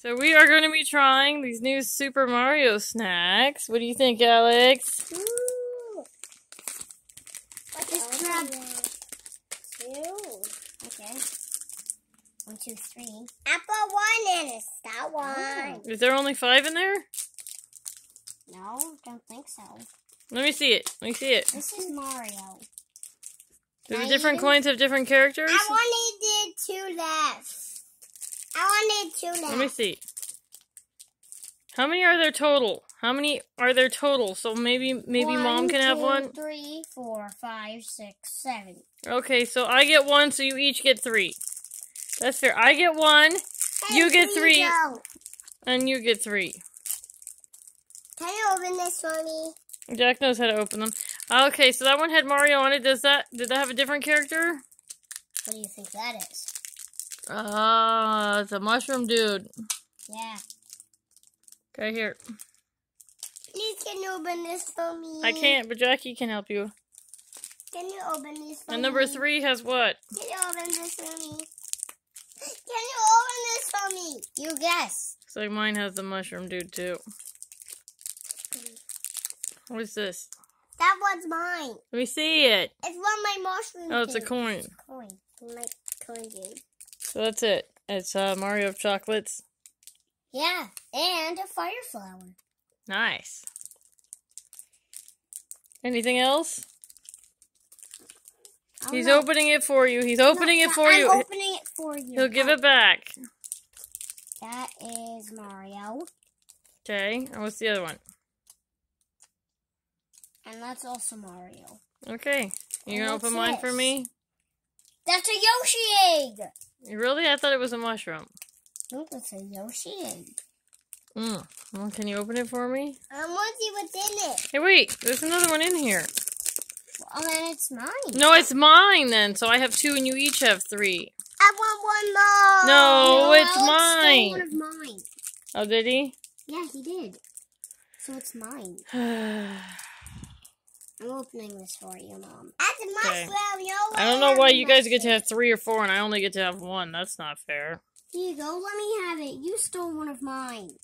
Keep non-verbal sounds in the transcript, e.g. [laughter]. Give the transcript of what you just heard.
So we are going to be trying these new Super Mario snacks. What do you think, Alex? Ooh. Just grab two. Okay. One, two, three. Apple one and a star oh. one. Is there only five in there? No, don't think so. Let me see it. Let me see it. This is Mario. Do the different eat coins have different characters? I wanted two left. Two left. Let me see. How many are there total? How many are there total? So maybe maybe mom can have two, one. Three, four, five, six, seven. Okay, so I get one, so you each get three. That's fair. I get one, Hey, you get three. don't. and you get three. Can you open this for me? Jack knows how to open them. Okay, so that one had Mario on it. Does that did that have a different character? What do you think that is? Ah, it's a mushroom dude. Yeah. Okay, here. Please, can you open this for me? I can't, but Jackie can help you. Can you open this for And number me? three has what? Can you open this for me? Can you open this for me? You guess. Looks like mine has the mushroom dude too. What is this? That one's mine. Let me see it. It's one of my mushroom. Oh, it's a coin. Coin. My coin dude. So that's it. It's uh, Mario of chocolates. Yeah. And a fire flower. Nice. Anything else? Oh, He's no. opening it for you. He's opening it for I'm you. opening it for you. He'll give Oh, it back. That is Mario. Okay. And what's the other one? And that's also Mario. Okay. You And gonna open mine for me? That's a Yoshi egg! Really? I thought it was a mushroom. Look, it's a Yoshi egg. Mm. Well, can you open it for me? I want to see what's in it. Hey, wait. There's another one in here. Well, then it's mine. No, it's mine then. So I have two and you each have three. I want one more. No, No, it's mine. one of mine. Oh, did he? Yeah, he did. So it's mine. [sighs] [sighs] [sighs] I'm opening this for you, Mom. That's a Okay. mushroom. You I don't know why you guys get to have three or four and I only get to have one. That's not fair. Here you go. Let me have it. You stole one of mine.